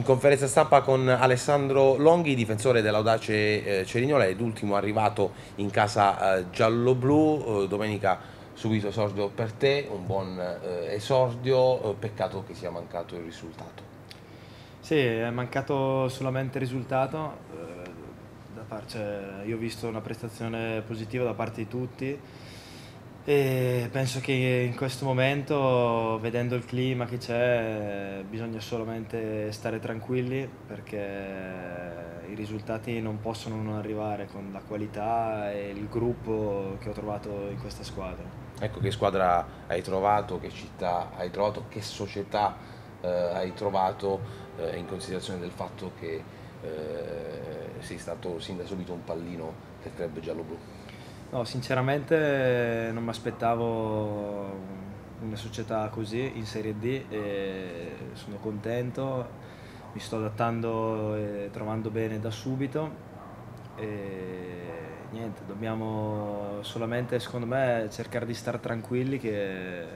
conferenza stampa con Alessandro Longhi, difensore dell'Audace eh, Cerignola ed ultimo arrivato in casa eh, giallo-blu. Eh, domenica subito esordio per te, un buon esordio, peccato che sia mancato il risultato. Sì, è mancato solamente il risultato, eh, parte, cioè, io ho visto una prestazione positiva da parte di tutti e penso che in questo momento, vedendo il clima che c'è, bisogna solamente stare tranquilli perché i risultati non possono non arrivare con la qualità e il gruppo che ho trovato in questa squadra. Ecco, che squadra hai trovato, che città hai trovato, che società eh, hai trovato eh, in considerazione del fatto che eh, sei stato sin da subito un pallino del club giallo-blu? No, sinceramente non mi aspettavo una società così in Serie D e sono contento, mi sto adattando e trovando bene da subito e niente, dobbiamo solamente secondo me cercare di stare tranquilli che,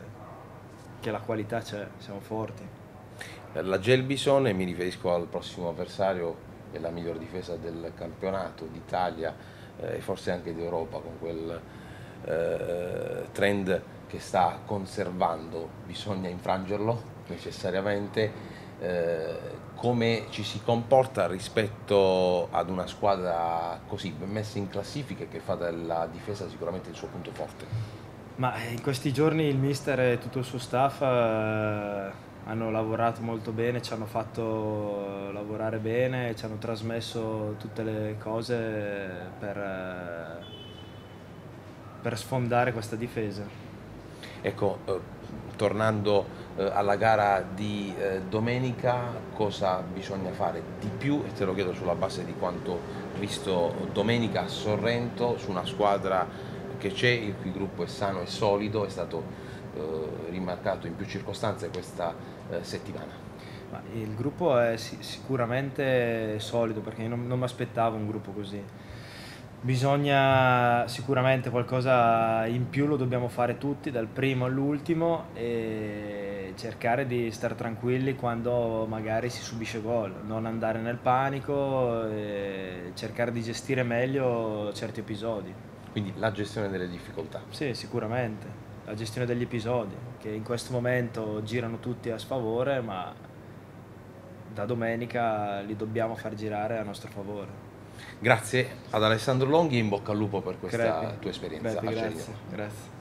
che la qualità c'è, siamo forti. La Gelbison, e mi riferisco al prossimo avversario, è la miglior difesa del campionato d'Italia, eh, e forse anche d'Europa con quel eh, trend che sta conservando, bisogna infrangerlo necessariamente. Eh, come ci si comporta rispetto ad una squadra così ben messa in classifica che fa della difesa sicuramente il suo punto forte? Ma in questi giorni il mister e tutto il suo staff eh, hanno lavorato molto bene, ci hanno fatto lavorare bene, ci hanno trasmesso tutte le cose per, per sfondare questa difesa. Ecco, eh, tornando eh, alla gara di eh, domenica, cosa bisogna fare di più? E te lo chiedo sulla base di quanto visto domenica a Sorrento, su una squadra che c'è, il cui gruppo è sano e solido, è stato eh, rimarcato in più circostanze questa eh, settimana? Ma il gruppo è sicuramente solido perché io non, non mi aspettavo un gruppo così. Bisogna sicuramente qualcosa in più, lo dobbiamo fare tutti, dal primo all'ultimo e cercare di stare tranquilli quando magari si subisce gol, non andare nel panico e cercare di gestire meglio certi episodi. Quindi la gestione delle difficoltà? Sì, sicuramente la gestione degli episodi, che in questo momento girano tutti a sfavore, ma da domenica li dobbiamo far girare a nostro favore. Grazie ad Alessandro Longhi, in bocca al lupo per questa Crepi. tua esperienza. Crepi, grazie. grazie.